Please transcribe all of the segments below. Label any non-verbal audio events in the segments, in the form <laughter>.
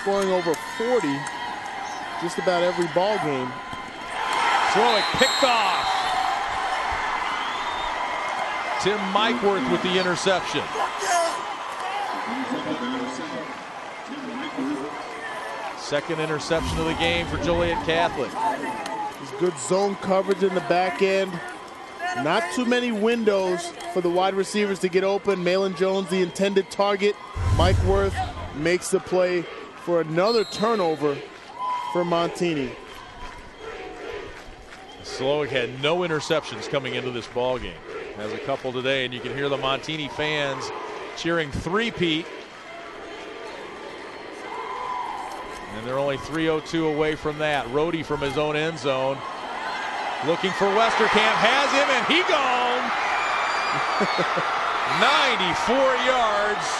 scoring over 40 just about every ball game. Slowik picked off. Tim Mikeworth with the interception. Second interception of the game for Joliet Catholic. There's good zone coverage in the back end. Not too many windows for the wide receivers to get open. Malin Jones, the intended target. Mikeworth makes the play for another turnover for Montini. Slowik had no interceptions coming into this ball game. Has a couple today, and you can hear the Montini fans cheering three-peat. And they're only 302 away from that. Rhose from his own end zone. Looking for Westerkamp. Has him, and he gone. <laughs> 94 yards.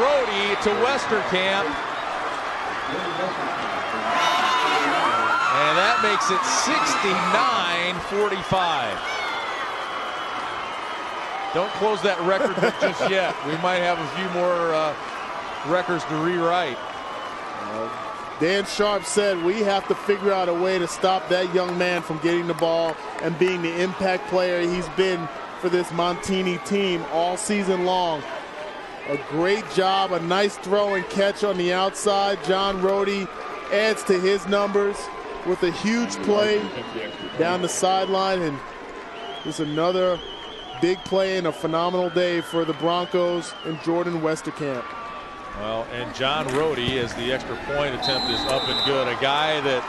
Rhose to Westerkamp. And that makes it 69-45. Don't close that record book just <laughs> yet. We might have a few more uh, records to rewrite. Dan Sharp said we have to figure out a way to stop that young man from getting the ball and being the impact player he's been for this Montini team all season long. A great job, a nice throw and catch on the outside. John Rhose adds to his numbers with a huge play down the sideline and just another big play and a phenomenal day for the Broncos and Jordan Westerkamp. Well, and John Rhose, as the extra point attempt is up and good, a guy that